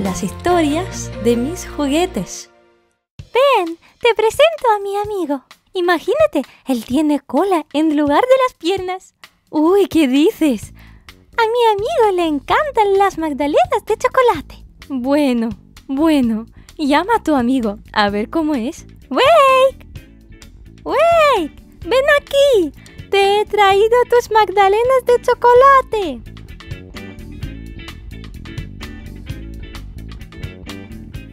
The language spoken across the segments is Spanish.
las historias de mis juguetes. Ven, te presento a mi amigo. Imagínate, él tiene cola en lugar de las piernas. Uy, ¿qué dices? A mi amigo le encantan las magdalenas de chocolate. Bueno, bueno, llama a tu amigo a ver cómo es. ¡Wake! ¡Wake! ¡Ven aquí! Te he traído tus magdalenas de chocolate.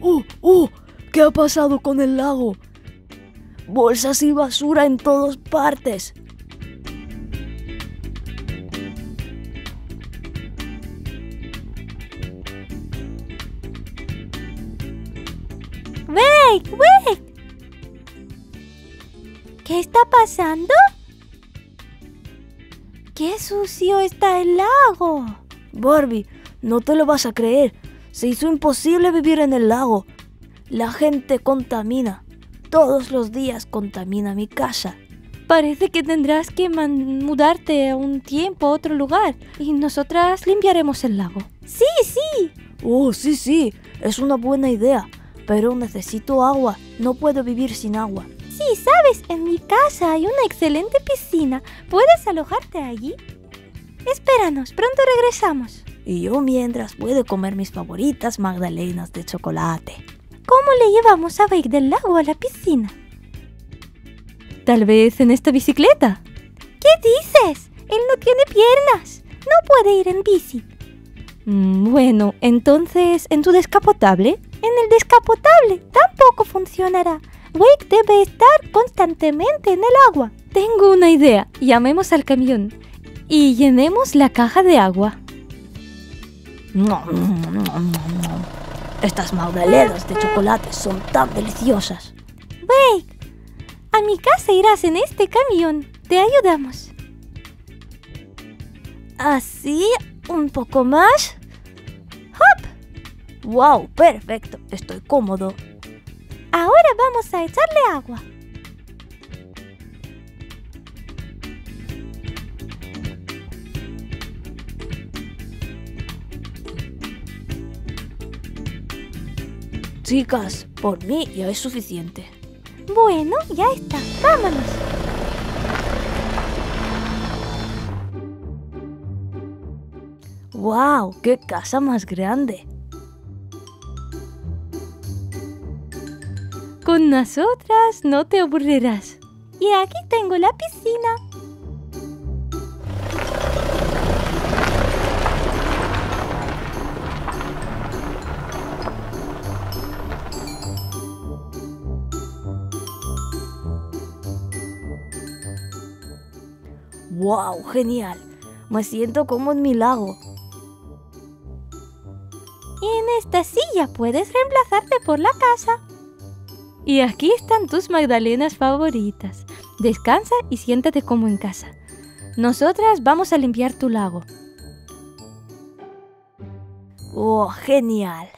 ¡Oh, oh! ¿Qué ha pasado con el lago? Bolsas y basura en todas partes. ¡Wake! ¡Wake! ¿Qué está pasando? ¡Qué sucio está el lago! Barbie, no te lo vas a creer. Se hizo imposible vivir en el lago. La gente contamina. Todos los días contamina mi casa. Parece que tendrás que mudarte a un tiempo a otro lugar y nosotras limpiaremos el lago. Sí, sí. Oh, sí, sí. Es una buena idea. Pero necesito agua. No puedo vivir sin agua. Sí, sabes, en mi casa hay una excelente piscina. ¿Puedes alojarte allí? Espéranos, pronto regresamos. Y yo mientras puedo comer mis favoritas magdalenas de chocolate. ¿Cómo le llevamos a Bake del lago a la piscina? Tal vez en esta bicicleta. ¿Qué dices? Él no tiene piernas. No puede ir en bici. Mm, bueno, entonces, ¿en tu descapotable? En el descapotable tampoco funcionará. Wake debe estar constantemente en el agua. Tengo una idea. Llamemos al camión y llenemos la caja de agua. Estas magdalenas de chocolate son tan deliciosas. Wake, a mi casa irás en este camión. Te ayudamos. Así, un poco más. ¡Hop! ¡Wow! Perfecto. Estoy cómodo. Ahora vamos a echarle agua. Chicas, por mí ya es suficiente. Bueno, ya está. Vámonos. ¡Wow! ¡Qué casa más grande! Con nosotras no te aburrirás. Y aquí tengo la piscina. ¡Wow! ¡Genial! Me siento como en mi lago. En esta silla puedes reemplazarte por la casa. Y aquí están tus magdalenas favoritas. Descansa y siéntate como en casa. Nosotras vamos a limpiar tu lago. ¡Oh, genial!